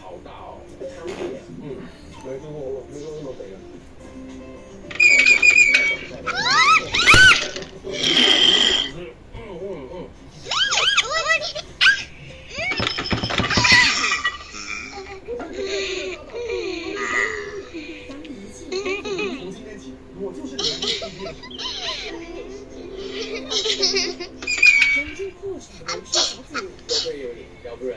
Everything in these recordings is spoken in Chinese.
好大哦！嗯，没做过，没做过那么肥的。嗯。嗯。嗯。从今天起，我就是你的爹。人之破产的是小子，多亏有你，要不然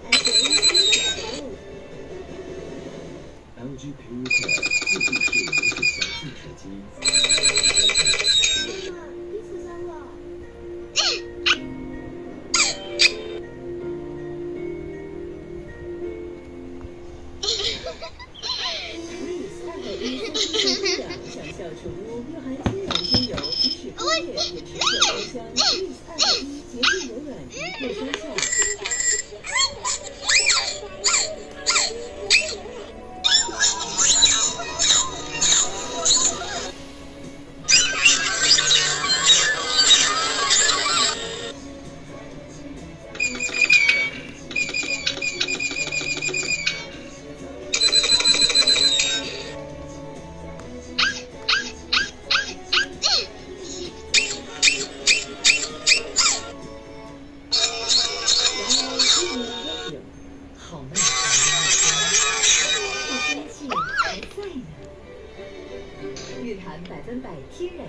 分，安全新闻。LG Pure 自闭式流水线净水机。妈妈，衣服脏了。Reese 二合一三七七质量，上效除污，又含天然精油，即使工业也持久芳香。日坛百分百天然。